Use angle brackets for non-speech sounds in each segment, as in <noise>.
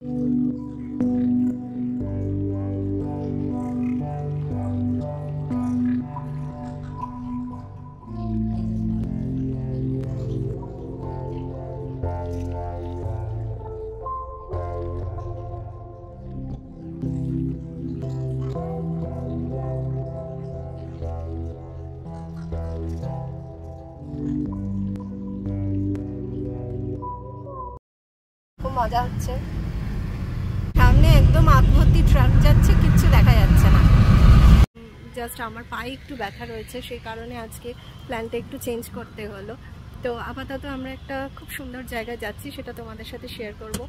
খুব আমার পায়ে একটু ব্যথা রয়েছে, সেই কারণে আজকে প্ল্যানটা একটু চেঞ্জ করতে হলো। তো আপাতত আমরা একটা খুব সুন্দর জায়গায় যাচ্ছি, সেটা তোমাদের সাথে শেয়ার করব।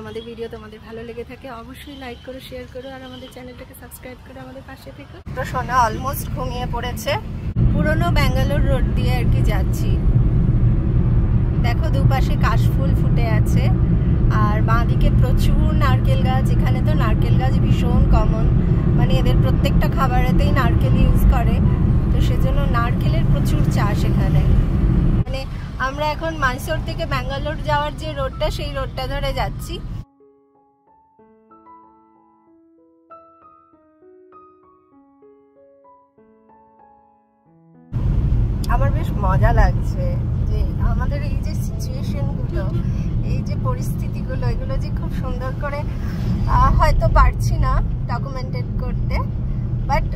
আমাদের ভিডিও তোমাদের ভালো লেগে থাকে, অবশ্যই লাইক করো শেয়ার করো, আর আমাদের চ্যানেলটাকে সাবস্ক্রাইব করে আমাদের পাশে থেকে তো সোনা অলমোস্ট ঘুমিয়ে পড়েছে। পুরনো ব্যাঙ্গালোর রোড দিয়ে আর কি যাচ্ছি। দেখো দুপাশে কাশফুল ফুটে আছে, আর বাঁদিকে প্রচুর নারকেল গাছ, এখানে তো নারকেল গাছ ভীষণ কমন মানে এদের প্রত্যেকটা খাবারেতেই নারকেল ইউজ করে। তো সেজন্য নারকেলের প্রচুর চাষ এখানে। মানে আমরা এখন মাইসোর থেকে ব্যাঙ্গালোর যাওয়ার যে রোডটা সেই রোডটা ধরে যাচ্ছি। আমার বেশ মজা লাগছে যে আমাদের এই যে সিচুয়েশনগুলো এই যে পরিস্থিতিগুলো, এগুলো যে খুব সুন্দর করে হয়তো পারছি না ডকুমেন্টেড করতে বাট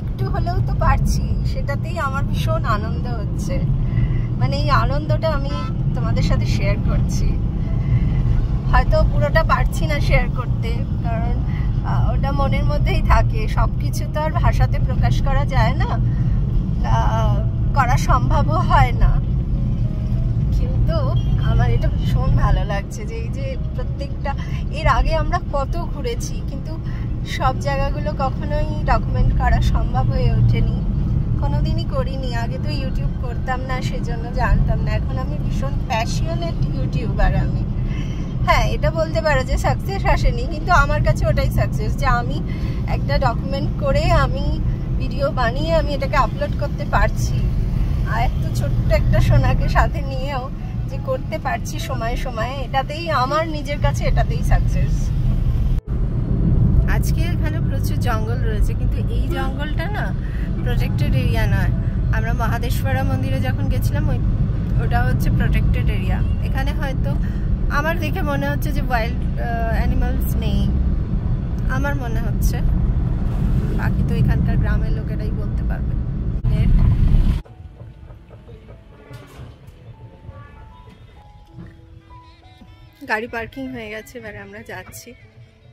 একটু হলেও তো পারছি। সেটাতেই আমার ভীষণ আনন্দ হচ্ছে। মানে এই আনন্দটা আমি তোমাদের সাথে শেয়ার করছি। হয়তো পুরোটা পারছি না শেয়ার করতে, কারণ ওটা মনের মধ্যেই থাকে। সব কিছু তো আর ভাষাতে প্রকাশ করা যায় না। করা সম্ভবও হয় না। কিন্তু আমার এটা ভীষণ ভালো লাগছে যে এই যে প্রত্যেকটা, এর আগে আমরা কত ঘুরেছি, কিন্তু সব জায়গাগুলো কখনোই ডকুমেন্ট করা সম্ভব হয়ে ওঠেনি। কোনোদিনই করিনি, আগে তো ইউটিউব করতাম না, সেজন্য জানতাম না। এখন আমি ভীষণ প্যাশনেট ইউটিউবার আমি। হ্যাঁ এটা বলতে পারো যে সাকসেস আসেনি, কিন্তু আমার কাছে ওটাই সাকসেস যে আমি একটা ডকুমেন্ট করে আমি ভিডিও বানিয়ে আমি এটাকে আপলোড করতে পারছি। এত ছোট্ট একটা সোনাকে সাথে নিয়েও যে করতে পারছি সময়ে সময়ে, এটাতেই আমার নিজের কাছে এটাতেই সাকসেস আজকে এখানে প্রচুর জঙ্গল রয়েছে, কিন্তু এই জঙ্গলটা না প্রোটেক্টেড এরিয়া নয়। আমরা মহাদেশ্বরা মন্দিরে যখন গেছিলাম, ওই, ওটা হচ্ছে প্রোটেক্টেড এরিয়া এখানে হয়তো আমার দেখে মনে হচ্ছে যে ওয়াইল্ড অ্যানিমালস নেই। আমার মনে হচ্ছে। বাকি তো এখানকার গ্রামের লোকেরাই বলতে পারবে। গাড়ি পার্কিং হয়ে গেছে, এবারে আমরা যাচ্ছি।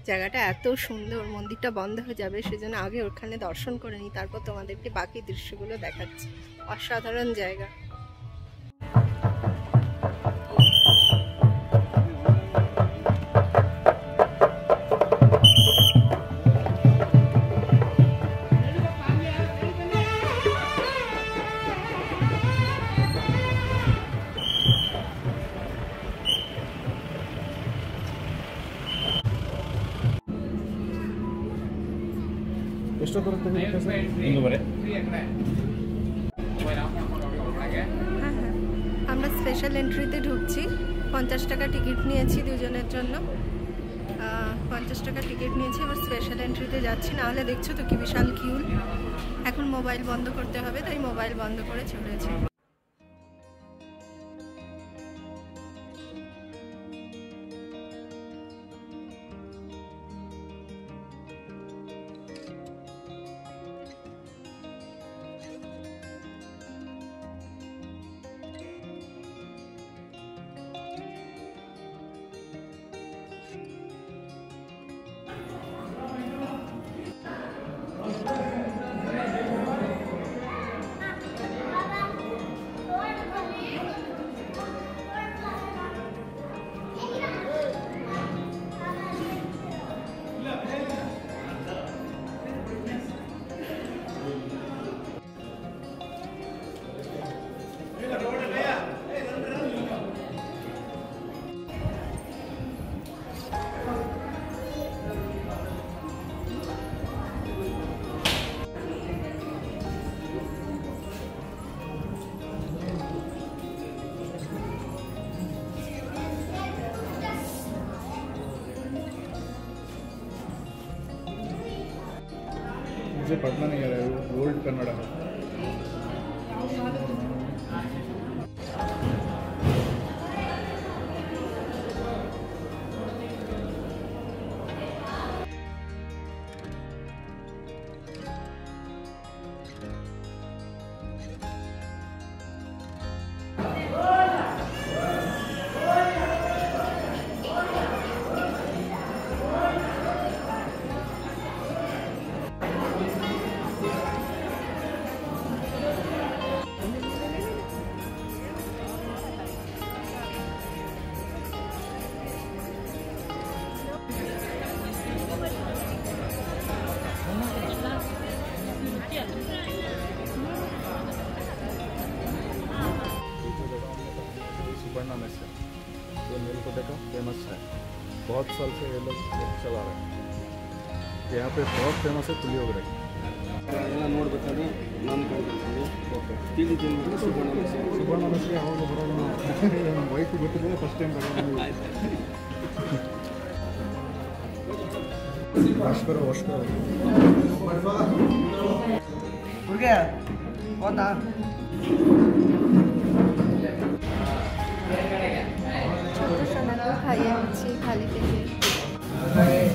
জায়গাটা এত সুন্দর, মন্দিরটা বন্ধ হয়ে যাবে, সেজন্য আগে ওখানে দর্শন করে নিই, তারপর তোমাদেরকে বাকি দৃশ্যগুলো দেখাচ্ছি। অসাধারণ জায়গা। আমরা স্পেশাল এন্ট্রিতে ঢুকছি। পঞ্চাশ টাকা টিকিট নিয়েছি দুজনের জন্য। পঞ্চাশ টাকা টিকিট নিয়েছি এবার স্পেশাল এন্ট্রিতে যাচ্ছি। নাহলে দেখছ তো কি বিশাল কিউ এখন মোবাইল বন্ধ করতে হবে তাই মোবাইল বন্ধ করে চলেছি। ಪಟ್ನಾನೇ ಓಲ್ಡ್ ಕನ್ನಡ यहाँ पे बहुत फ़ेमस है ಪುಳಿಯೋಗರೆ ಎಲ್ಲ ನೋಡ್ಬೇಕಾದ್ರೆ ನಾನು ಓಕೆ ತಿಂದು ಸುವರ್ಣ ಮಸಿ ಸುವರ್ಣ ಮಸಿ ಅವಾಗ ಬರೋಣ ವೈಫ್ ಗೊತ್ತಿದೆ ಫಸ್ಟ್ ಟೈಮ್ ಬರೋಣ ಭಾಸ್ಕರ ಭಾಸ್ಕರ ಹುಡುಗ ಹೋದ खाइए खाली पेटे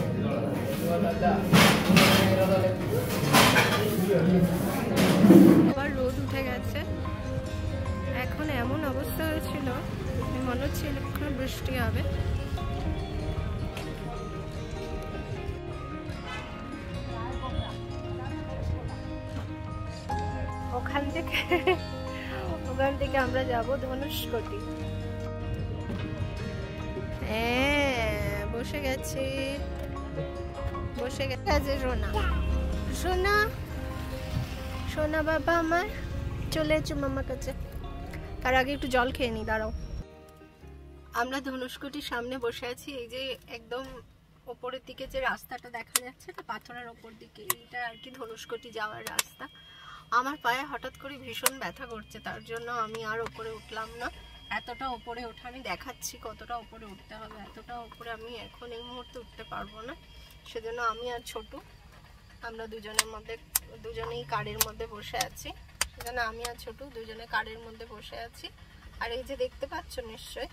আবার রোদ উঠে গেছে। এখন এমন অবস্থা হয়েছিল মনে হচ্ছে এক্ষুনি বৃষ্টি হবে। ওখান থেকে ওখান থেকে আমরা যাব ধনুষ্কটি। হ্যাঁ বসে গেছি। বসে গেছে। সোনা সোনা সোনা বাবা আমার চলে এসো মামার কাছে। তার আগে একটু জল খেয়ে নি, দাঁড়াও। আমরা ধনুষ্কটির সামনে বসে আছি, এই যে একদম ওপরের দিকে যে রাস্তাটা দেখা যাচ্ছে না পাথরের ওপর দিকে, এইটা আর কি ধনুষ্কটি যাওয়ার রাস্তা। আমার পায়ে হঠাৎ করে ভীষণ ব্যথা করছে, তার জন্য আমি আর ওপরে উঠলাম না। এতটা ওপরে ওঠা, আমি দেখাচ্ছি কতটা ওপরে উঠতে হবে, এতটা ওপরে আমি এখন এই মুহূর্তে উঠতে পারব না। সেজন্য আমি আর ছোট, আমরা দুজনের মধ্যে, দুজনেই কারের মধ্যে বসে আছি। সেজন্য আমি আর ছোট দুজনে কারের মধ্যে বসে আছি। আর এই যে দেখতে পাচ্ছ নিশ্চয়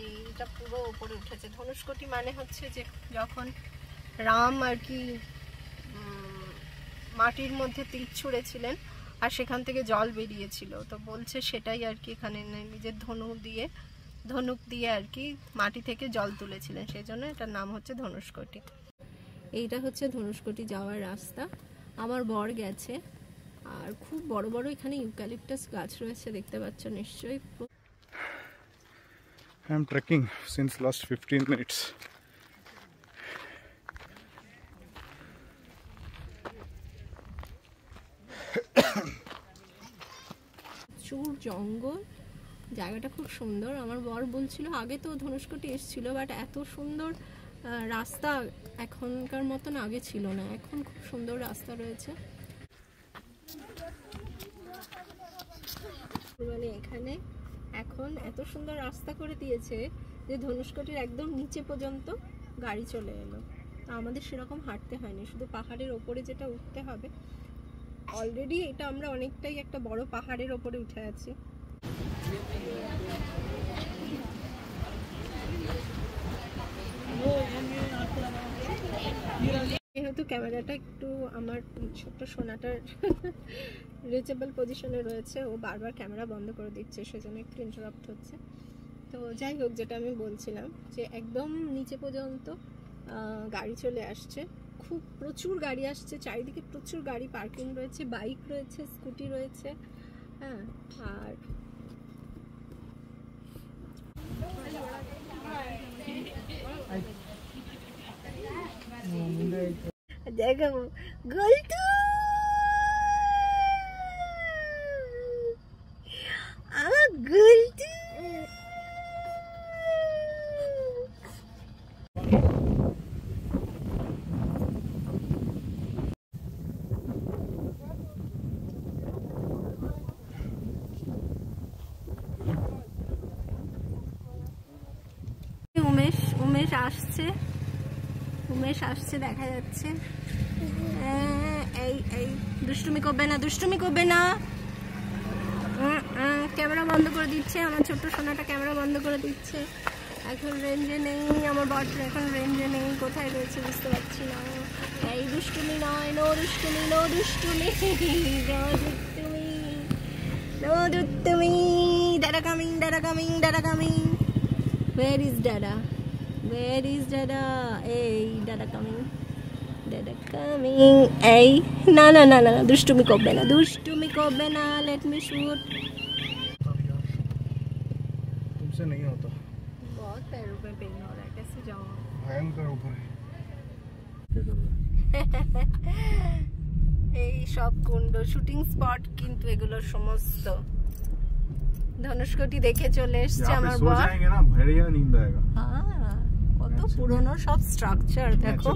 এইটা পুরো উপরে উঠেছে। ধনুষ্কটি মানে হচ্ছে যে যখন রাম আর কি মাটির মধ্যে তীর ছুঁড়েছিলেন আর সেখান থেকে জল বেরিয়েছিল। তো বলছে সেটাই আর কি এখানে নিজের ধনু দিয়ে, ধনুক দিয়ে আর কি মাটি থেকে জল তুলেছিলেন। সেই জন্য এটার নাম হচ্ছে ধনুষ্কটি। এইটা হচ্ছে ধনুষ্কটি যাওয়ার রাস্তা। আমার বর গেছে। আর খুব বড় বড় এখানে ইউক্যালিপটাস গাছ রয়েছে দেখতে পাচ্ছ নিশ্চয়ই। I am trekking since last 15 minutes. প্রচুর জঙ্গল। জায়গাটা খুব সুন্দর। আমার বর বলছিল আগে তো ধনুষ্কটি এসেছিল বাট এত সুন্দর রাস্তা এখনকার মতন আগে ছিল না। এখন খুব সুন্দর রাস্তা রয়েছে। মানে এখানে এখন এত সুন্দর রাস্তা করে দিয়েছে যে ধনুষ্কটির একদম নিচে পর্যন্ত গাড়ি চলে এলো। আমাদের সেরকম হাঁটতে হয়নি, শুধু পাহাড়ের ওপরে যেটা উঠতে হবে। অলরেডি এটা আমরা অনেকটাই একটা বড় পাহাড়ের ওপরে উঠে আছি। যেহেতু ক্যামেরাটা একটু আমার ছোট্ট সোনাটার রিচেবল পজিশনে রয়েছে, ও বারবার ক্যামেরা বন্ধ করে দিচ্ছে, সেজন্য একটু ইন্টারাপ্ট হচ্ছে। তো যাই হোক, যেটা আমি বলছিলাম যে একদম নিচে পর্যন্ত গাড়ি চলে আসছে। খুব প্রচুর গাড়ি আসছে, চারিদিকে প্রচুর গাড়ি পার্কিং রয়েছে বাইক রয়েছে স্কুটি রয়েছে হ্যাঁ আর দেখো গল্টু আমার গল্টু উমেশ উমেশ আসছে, দেখা যাচ্ছে। এই এই। দুষ্টুমি করবে না, দুষ্টুমি করবে না। ক্যামেরা বন্ধ করে দিচ্ছে, আমার ছোট্ট সোনাটা ক্যামেরা বন্ধ করে দিচ্ছে। এখন রেঞ্জে নেই, আমার বটটা এখন রেঞ্জে নেই, কোথায় রয়েছে বুঝতে পারছি না। এই দুষ্টুমি নয়, নো দুষ্টুমি নো দুষ্টুমি দুষ্টুমি, নো দুষ্টুমি। দাদা কামিং দাদা কামিং দাদা কামিং ওয়ের ইজ দাদা? ওয়ের ইজ দাদা এই দাদা কামিং দাদা কামিং এই না না না না না, দুষ্টুমি করবে না দুষ্টুমি করবে না লেট মি শুট तुमसे नहीं होता बहुत पैरों पे पेन हो रहा है कैसे जाऊँ भयंकर ऊपर है এই সব কুণ্ড শুটিং স্পট কিন্তু এগুলো সমস্ত ধনুষ্কটি দেখে চলে এসছে यहाँ पे আমার सो বর পুরনো সব স্ট্রাকচার দেখো।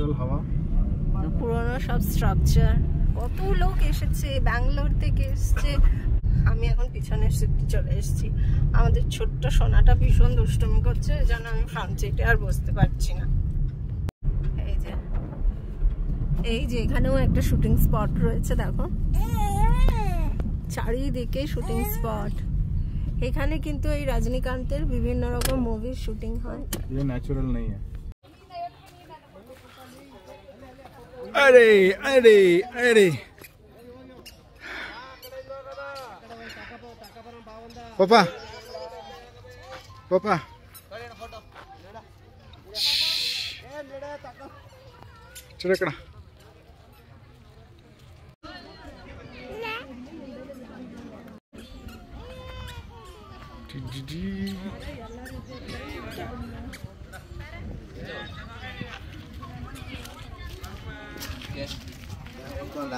পুরনো সব স্ট্রাকচার কত লোক এসেছে ব্যাঙ্গালোর থেকে এসছে। আমি এখন পিছনে সিটটি চলে এসেছি। আমাদের ছোট্ট সোনাটা ভীষণ দুষ্টমি করছে যেন আমি ফ্রান্সে আর বসতে পারছি না। এই যে। এই যে এখানেও একটা শুটিং স্পট রয়েছে দেখো। চারিদিকে শুটিং স্পট এখানে কিন্তু এই রজনীকান্তের বিভিন্ন রকম মুভির শুটিং হয়। ন্যাচারাল নেই Allez, allez, allez. Papa. Papa. చూడు ఇక్కడ Thank you. ಓದ್ಕೊಂಡ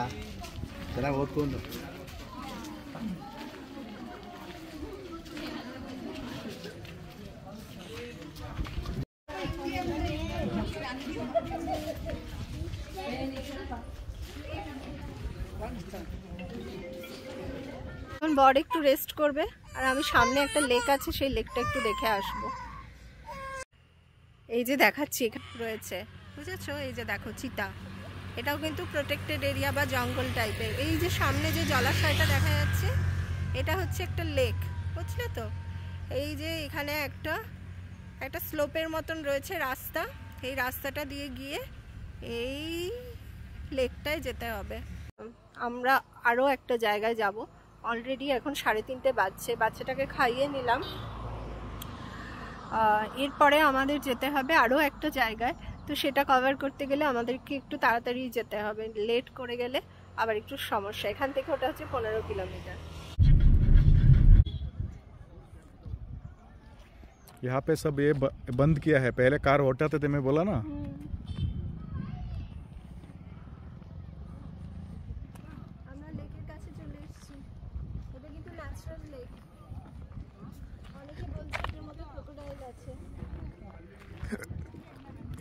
ಚೆನ್ನಾಗಿ বর একটু রেস্ট করবে আর আমি সামনে একটা লেক আছে সেই লেকটা একটু দেখে আসব। এই যে দেখাচ্ছি রয়েছে। বুঝেছ? এই যে দেখো চিতা। এটাও কিন্তু প্রোটেক্টেড এরিয়া বা জঙ্গল টাইপের এই যে সামনে যে জলাশয়টা দেখা যাচ্ছে, এটা হচ্ছে একটা লেক বুঝলে তো? এই যে এখানে একটা একটা স্লোপের মতন রয়েছে রাস্তা। এই রাস্তাটা দিয়ে গিয়ে এই লেকটায় যেতে হবে। আমরা আরও একটা জায়গায় যাব। অলরেডি এখন সাড়ে তিনটে বাজছে। বাচ্চাটাকে খাইয়ে নিলাম। এরপরে আমাদের যেতে হবে আরও একটা জায়গায়। তো সেটা কভার করতে গেলে আমাদেরকে একটু তাড়াতাড়ি যেতে হবে লেট করে গেলে আবার একটু সমস্যা এখান থেকে ওটা হচ্ছে পনেরো কিলোমিটার यहाँ पे सब ये ब- बंद किया है पहले कार होता थे मैं बोला ना আমরা লেকের কাছে চলে এসেছি এটা কিন্তু ন্যাচারাল লেক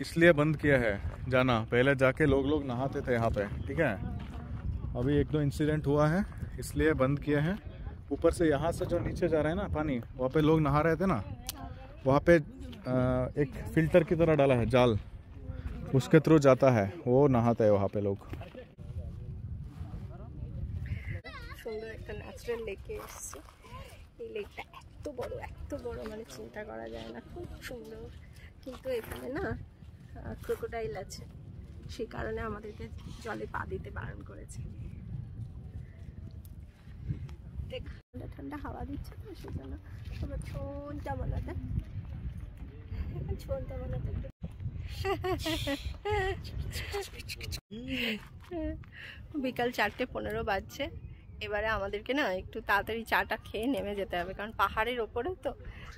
इसलिए बंद किया है जाना पहले जाके लोग लोग नहाते थे यहाँ पे ठीक है अभी एक दो इंसिडेंट हुआ है इसलिए बंद किया है ऊपर से यहाँ से जो नीचे जा रहा है ना पानी वहाँ पे लोग नहा रहे थे ना वहाँ पे अ, एक फिल्टर की तरह डाला है जाल उसके थ्रू जाता है वो नहाते हैं वहाँ पे लोग সুন্দর একটা ন্যাচারাল লেকে এসেছি এই লেকটা এত বড় এত বড় মানে চিন্তা করা যায় না খুব সুন্দর কিন্তু এখানে না ক্রোকোডাইল আছে। সেই কারণে আমাদেরকে জলে পা দিতে বারণ করেছে। ঠান্ডা ঠান্ডা হাওয়া দিচ্ছে তো, সেই জন্য আবার ছোনটা বানাতে ছোনটা বানাতে একটু বিকাল চারটে পনেরো বাজছে। এবারে আমাদেরকে না একটু তাড়াতাড়ি চাটা খেয়ে নেমে যেতে হবে, কারণ পাহাড়ের ওপরে তো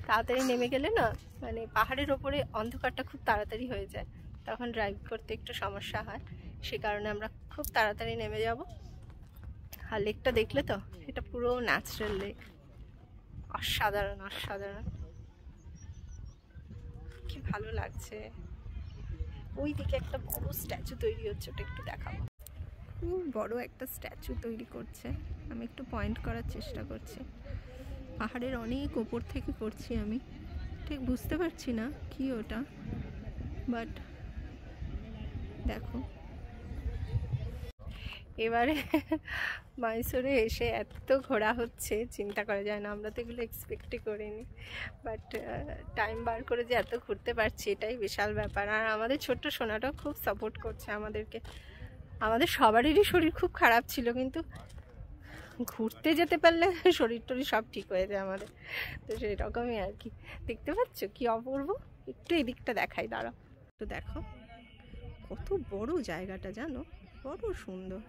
তাড়াতাড়ি নেমে গেলে না মানে পাহাড়ের ওপরে অন্ধকারটা খুব তাড়াতাড়ি হয়ে যায়, তখন ড্রাইভ করতে একটু সমস্যা হয়, সে কারণে আমরা খুব তাড়াতাড়ি নেমে যাব। আর লেকটা দেখলে তো এটা পুরো ন্যাচারাল লেক অসাধারণ অসাধারণ। কি ভালো লাগছে। ওই দিকে একটা বড় স্ট্যাচু তৈরি হচ্ছে, ওটা একটু দেখাবো। খুব বড় একটা স্ট্যাচু তৈরি করছে। আমি একটু পয়েন্ট করার চেষ্টা করছি। পাহাড়ের অনেক ওপর থেকে করছি আমি। ঠিক বুঝতে পারছি না কি ওটা বাট দেখো। এবারে মাইসোরে এসে এত ঘোরা হচ্ছে, চিন্তা করা যায় না, আমরা তো এগুলো এক্সপেক্টই করিনি। বাট টাইম বার করে যে এত ঘুরতে পারছি, এটাই বিশাল ব্যাপার। আর আমাদের ছোট্ট সোনাটাও খুব সাপোর্ট করছে আমাদেরকে। আমাদের সবারই শরীর খুব খারাপ ছিল, কিন্তু ঘুরতে যেতে পারলে শরীর টরীর সব ঠিক হয়ে যায় আমাদের। তো সেরকমই আর কি। দেখতে পাচ্ছ কি অপূর্ব? একটু এদিকটা দেখাই, দাঁড়াও। একটু দেখো। কত বড় জায়গাটা, জানো? বড় সুন্দর।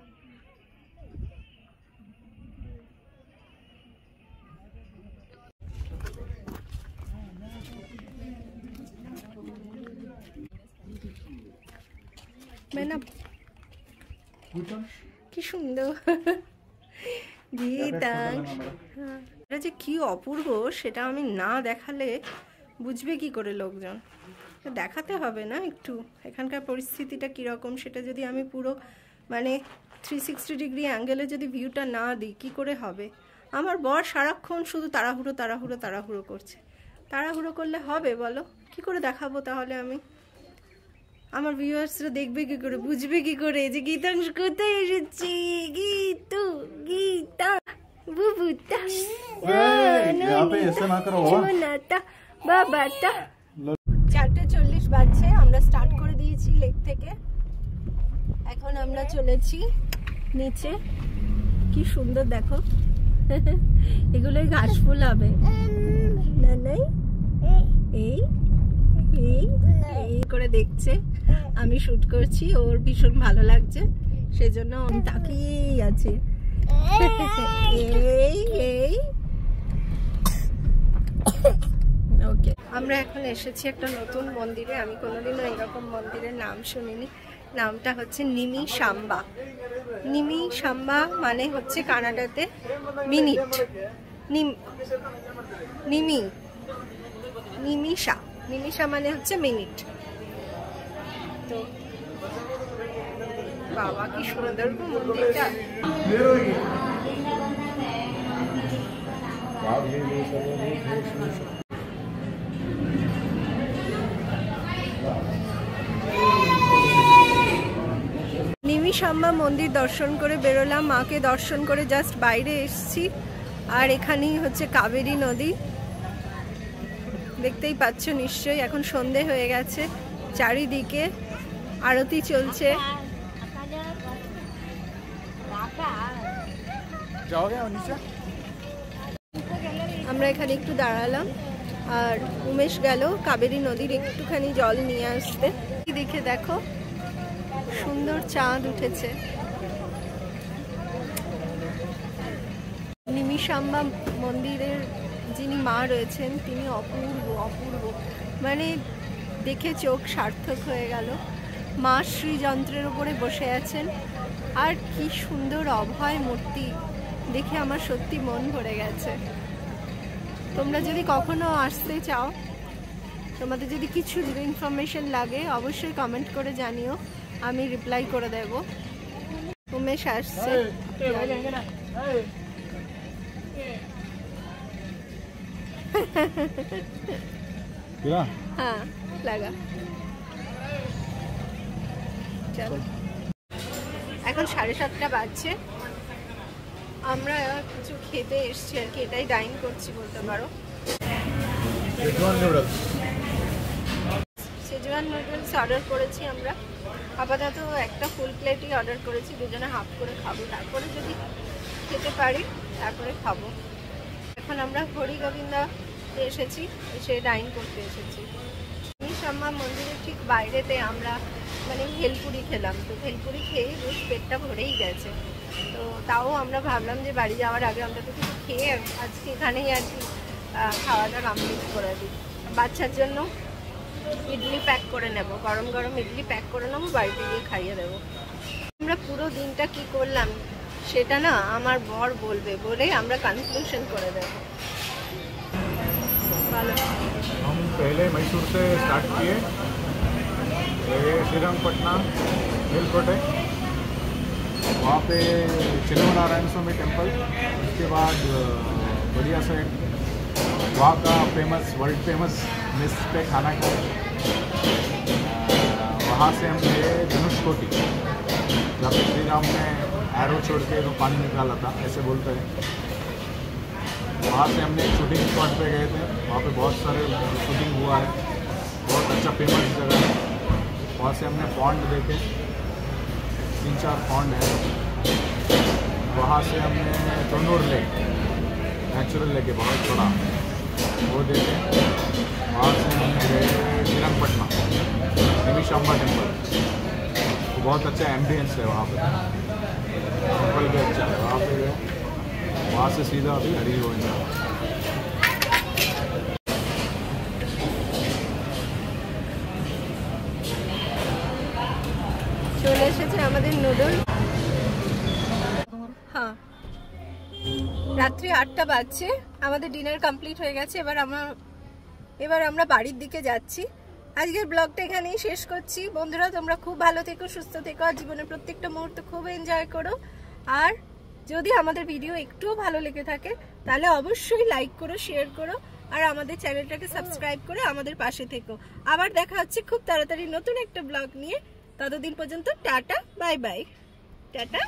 ম্যাডাম কি সুন্দর। এটা যে কি অপূর্ব সেটা আমি না দেখালে বুঝবে কি করে লোকজন? দেখাতে হবে না একটু? এখানকার পরিস্থিতিটা কীরকম সেটা যদি আমি পুরো মানে থ্রি সিক্সটি ডিগ্রি অ্যাঙ্গেলে যদি ভিউটা না দিই কী করে হবে? আমার বর সারাক্ষণ শুধু তাড়াহুড়ো তাড়াহুড়ো তাড়াহুড়ো করছে। তাড়াহুড়ো করলে হবে বলো? কি করে দেখাবো তাহলে আমি? আমার ভিউয়ার্সরা দেখবে কি করে বুঝবে কি করে যে গীতাংশ কোথায় এসেছি? গীতু গীতা বুবু। তা বাবা তা চারটে চল্লিশ বাজছে আমরা স্টার্ট করে দিয়েছি লেক থেকে। এখন আমরা চলেছি নিচে। কি সুন্দর দেখো। <laughs> এগুলোই ঘাস ফুল হবে না নাই? এই। এই। করে দেখছে। আমি শুট করছি, ওর ভীষণ ভালো লাগছে। সেজন্য তাকিয়েই আছে। এই ওকে। আমরা এখন এসেছি একটা নতুন মন্দিরে। আমি কোনোদিনও এরকম মন্দিরের নাম শুনিনি। নামটা হচ্ছে নিমি সাম্বা। নিমি সাম্বা মানে হচ্ছে কানাডাতে মিনিট। নিমি, নিমিষা। নিমিষা মানে হচ্ছে মিনিট। বাবা কি সুন্দর মন্দিরটা। নিমিষাম্বা মন্দির দর্শন করে বেরোলাম, মাকে দর্শন করে জাস্ট বাইরে এসছি। আর এখানেই হচ্ছে কাবেরী নদী। দেখতেই পাচ্ছ নিশ্চয়ই, এখন সন্ধে হয়ে গেছে। চারিদিকে আরতি চলছে। আমরা এখানে একটু দাঁড়ালাম। আর উমেশ গেল কাবেরী নদীর একটুখানি জল নিয়ে আসতে। দেখে দেখো সুন্দর চাঁদ উঠেছে। নিমিষাম্বা মন্দিরের যিনি মা রয়েছেন তিনি অপূর্ব অপূর্ব। মানে দেখে চোখ সার্থক হয়ে গেল। মা শ্রীযন্ত্রের উপরে বসে আছেন। আর কি সুন্দর অভয় মূর্তি দেখে আমার সত্যি মন ভরে গেছে। তোমরা যদি কখনো আসতে চাও তোমাদের যদি কিছু ইনফরমেশন লাগে অবশ্যই কমেন্ট করে জানিও। আমি রিপ্লাই করে দেব। উমেশ আসছে। হ্যাঁ লাগা। আচ্ছা। এখন সাড়ে সাতটা বাজছে। আমরা কিছু খেতে এসছি আর কি এটাই ডাইন করছি বলতে পারো। শেজওয়ান নুডলস অর্ডার করেছি আমরা। আপাতত একটা ফুল প্লেটই অর্ডার করেছি দুজনে হাফ করে খাব। তারপরে যদি খেতে পারি তারপরে খাব। এখন আমরা হরি গোবিন্দা এসেছি এসে ডাইন করতে এসেছি। শ্যামা মন্দিরের ঠিক বাইরেতে আমরা মানে ভেলপুরি খেলাম তো ভেলপুরি খেয়ে বেশ পেটটা ভরেই গেছে তো তাও আমরা ভাবলাম যে বাড়ি যাওয়ার আগে আমরা তো কিছু খেয়ে আজকে এখানেই আর কি আহ, খাওয়াটা কমপ্লিট করে দিই বাচ্চার জন্য ইডলি প্যাক করে নেব গরম গরম ইডলি প্যাক করে নেবো বাড়িতে গিয়ে খাইয়ে দেবো আমরা পুরো দিনটা কি করলাম সেটা না আমার বর বলবে বলেই আমরা কনক্লুশন করে দেবো ভালো हम पहले मैसूर से स्टार्ट किए ये श्रीरंगपटना हिल है वहाँ पे चिन्नू नारायण स्वामी टेंपल उसके बाद बढ़िया से वहाँ का फ़ेमस वर्ल्ड फ़ेमस मिस पे खाना खाए वहाँ से हम गए धनुषकोटी जहाँ पे श्री राम ने एरो छोड़ के वो पानी निकाला था, ऐसे बोलते हैं। वहाँ से हमने शूटिंग स्पॉट पे गए थे, वहाँ पे बहुत सारे शूटिंग हुआ है, बहुत अच्छा फ़ेमस जगह है। वहाँ से हमने पॉन्ड देखे। तीन चार पॉन्ड है। वहाँ से हमने तोनूर लेक नेचुरल लेक है बहुत बड़ा। वो देखे। वहाँ से हमने गए श्रीरंगपटना निमिशाम्बा टेंपल बहुत अच्छा एम्बियंस है वहाँ पे। टेंपल भी अच्छा है। वहाँ पे वहाँ से सीधा अभी हरी गोविंदा চলে এসেছে আমাদের নুডল। হ্যাঁ। রাত্রি আটটা বাজছে, আমাদের ডিনার কমপ্লিট হয়ে গেছে, এবার আমরা এবার আমরা বাড়ির দিকে যাচ্ছি। আজকের ব্লগটা এখানেই শেষ করছি। বন্ধুরা, তোমরা খুব ভালো থেকো, সুস্থ থেকো, আর জীবনের প্রত্যেকটা মুহূর্ত খুব এনজয় করো। আর যদি আমাদের ভিডিও একটুও ভালো লেগে থাকে, তাহলে অবশ্যই লাইক করো শেয়ার করো, আর আমাদের চ্যানেলটাকে সাবস্ক্রাইব করে আমাদের পাশে থেকো। আবার দেখা হচ্ছে খুব তাড়াতাড়ি নতুন একটা ব্লগ নিয়ে। ততদিন পর্যন্ত টাটা বাই বাই। টাটা।